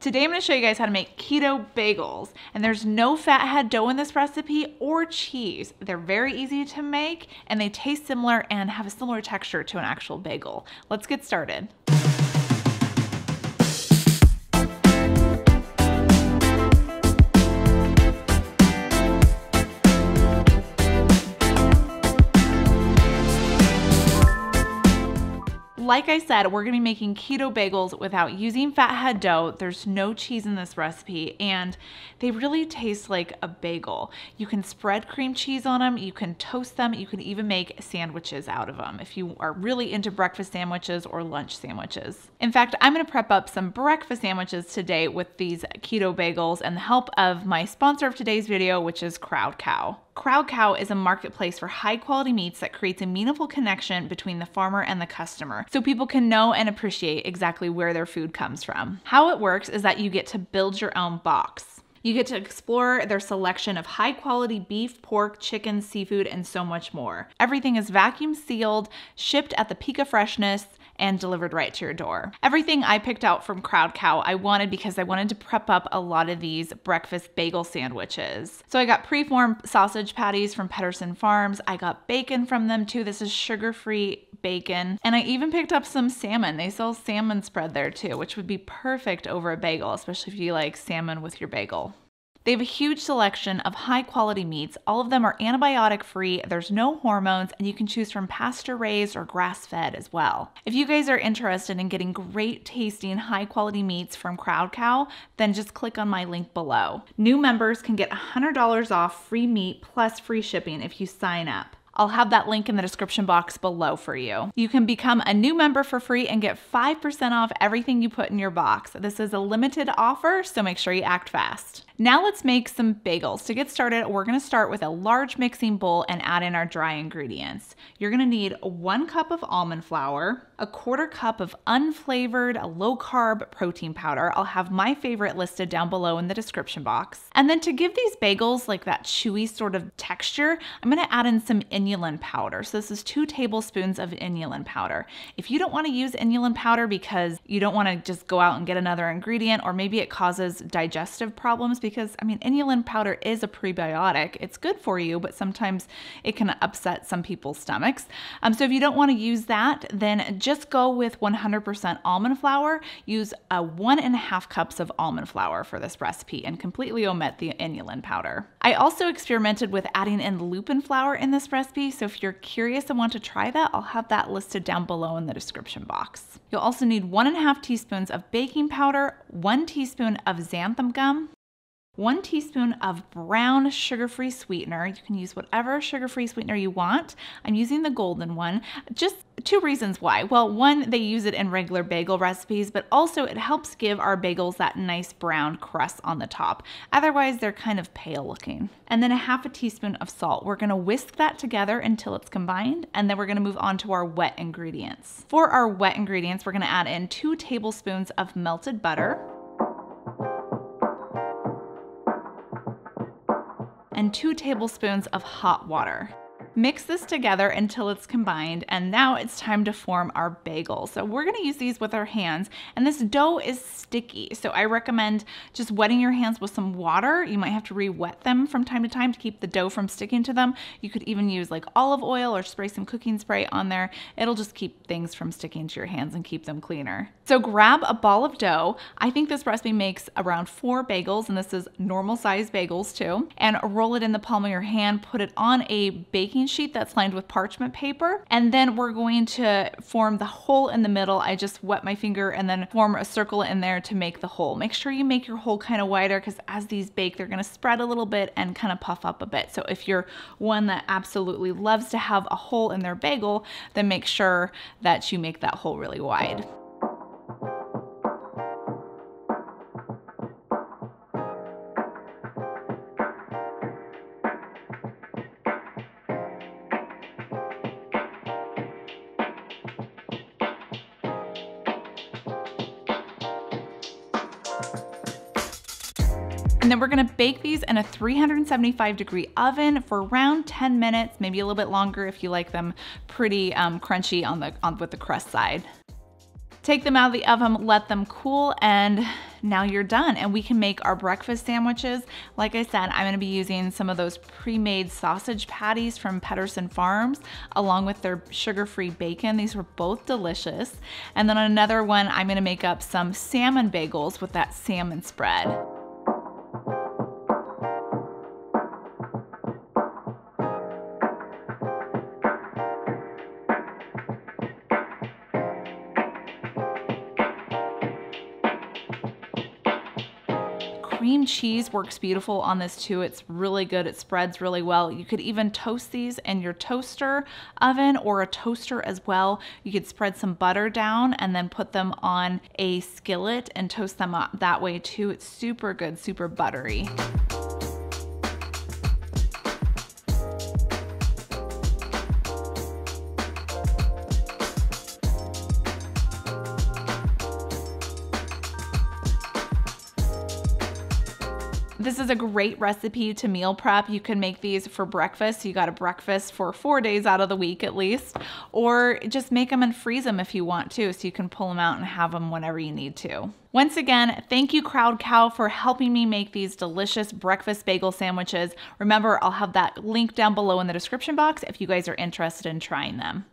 Today I'm gonna show you guys how to make keto bagels. And there's no fathead dough in this recipe or cheese. They're very easy to make and they taste similar and have a similar texture to an actual bagel. Let's get started. Like I said, we're gonna be making keto bagels without using fathead dough. There's no cheese in this recipe and they really taste like a bagel. You can spread cream cheese on them, you can toast them, you can even make sandwiches out of them if you are really into breakfast sandwiches or lunch sandwiches. In fact, I'm gonna prep up some breakfast sandwiches today with these keto bagels and the help of my sponsor of today's video, which is Crowd Cow. Crowd Cow is a marketplace for high quality meats that creates a meaningful connection between the farmer and the customer so people can know and appreciate exactly where their food comes from. How it works is that you get to build your own box. You get to explore their selection of high quality beef, pork, chicken, seafood, and so much more. Everything is vacuum sealed, shipped at the peak of freshness, and delivered right to your door. Everything I picked out from Crowd Cow I wanted because I wanted to prep up a lot of these breakfast bagel sandwiches. So I got preformed sausage patties from Pederson Farms. I got bacon from them too. This is sugar-free bacon. And I even picked up some salmon. They sell salmon spread there too, which would be perfect over a bagel, especially if you like salmon with your bagel. They have a huge selection of high quality meats. All of them are antibiotic free, there's no hormones, and you can choose from pasture raised or grass fed as well. If you guys are interested in getting great tasting, high quality meats from Crowd Cow, then just click on my link below. New members can get $100 off free meat plus free shipping if you sign up. I'll have that link in the description box below for you. You can become a new member for free and get 5% off everything you put in your box. This is a limited offer, so make sure you act fast. Now let's make some bagels. To get started, we're gonna start with a large mixing bowl and add in our dry ingredients. You're gonna need one cup of almond flour, a quarter cup of unflavored low carb protein powder. I'll have my favorite listed down below in the description box. And then to give these bagels like that chewy sort of texture, I'm gonna add in some inulin powder. So this is two tablespoons of inulin powder. If you don't wanna use inulin powder because you don't wanna just go out and get another ingredient or maybe it causes digestive problems because I mean, inulin powder is a prebiotic. It's good for you, but sometimes it can upset some people's stomachs. Um, so if you don't want to use that, then just go with 100% almond flour. Use a one and a half cups of almond flour for this recipe and completely omit the inulin powder. I also experimented with adding in lupin flour in this recipe. So if you're curious and want to try that, I'll have that listed down below in the description box. You'll also need one and a half teaspoons of baking powder, one teaspoon of xanthan gum, one teaspoon of brown sugar-free sweetener. You can use whatever sugar-free sweetener you want. I'm using the golden one. Just two reasons why. Well, one, they use it in regular bagel recipes, but also it helps give our bagels that nice brown crust on the top. Otherwise, they're kind of pale looking. And then a half a teaspoon of salt. We're gonna whisk that together until it's combined, and then we're gonna move on to our wet ingredients. For our wet ingredients, we're gonna add in two tablespoons of melted butter, and two tablespoons of hot water. Mix this together until it's combined and now it's time to form our bagel. So we're gonna use these with our hands and this dough is sticky. So I recommend just wetting your hands with some water. You might have to re-wet them from time to time to keep the dough from sticking to them. You could even use like olive oil or spray some cooking spray on there. It'll just keep things from sticking to your hands and keep them cleaner. So grab a ball of dough. I think this recipe makes around four bagels and this is normal size bagels too. And roll it in the palm of your hand, put it on a baking baking sheet that's lined with parchment paper. And then we're going to form the hole in the middle. I just wet my finger and then form a circle in there to make the hole. Make sure you make your hole kind of wider because as these bake, they're gonna spread a little bit and kind of puff up a bit. So if you're one that absolutely loves to have a hole in their bagel, then make sure that you make that hole really wide. And then we're gonna bake these in a 375 degree oven for around 10 minutes, maybe a little bit longer if you like them pretty um, crunchy on the on with the crust side. Take them out of the oven, let them cool, and now you're done. And we can make our breakfast sandwiches. Like I said, I'm gonna be using some of those pre-made sausage patties from Pederson Farms, along with their sugar-free bacon. These were both delicious. And then on another one, I'm gonna make up some salmon bagels with that salmon spread. Cream cheese works beautiful on this too. It's really good. It spreads really well. You could even toast these in your toaster oven or a toaster as well. You could spread some butter down and then put them on a skillet and toast them up that way too. It's super good, super buttery. This is a great recipe to meal prep. You can make these for breakfast. You got a breakfast for four days out of the week at least, or just make them and freeze them if you want to, so you can pull them out and have them whenever you need to. Once again, thank you Crowd Cow for helping me make these delicious breakfast bagel sandwiches. Remember, I'll have that link down below in the description box if you guys are interested in trying them.